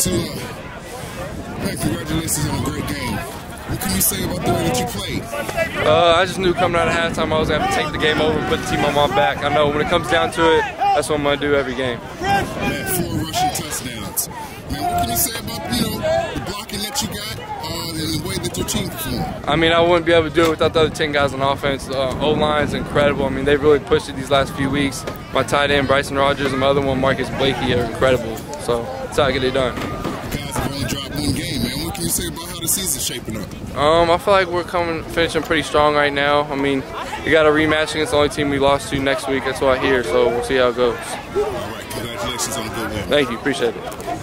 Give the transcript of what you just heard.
Tua, man, congratulations on a great game. What can you say about the way that you played? Uh, I just knew coming out of halftime I was going to have to take the game over and put the team on my back. I know when it comes down to it, that's what I'm going to do every game. Man, four rushing touchdowns. Man, what can you say about, you know, the blocking that you got uh, and the way that your team performed? I mean, I wouldn't be able to do it without the other 10 guys on offense. Uh, O-line's incredible. I mean, they've really pushed it these last few weeks. My tight end, Bryson Rogers, and my other one, Marcus Blakey, are incredible. So that's how I get it done. You guys have only dropped one game, man. What can you say about how the season's shaping up? Um, I feel like we're coming, finishing pretty strong right now. I mean, we got a rematch against the only team we lost to next week. That's what I hear, so we'll see how it goes. All right, congratulations on a good win. Thank you, appreciate it.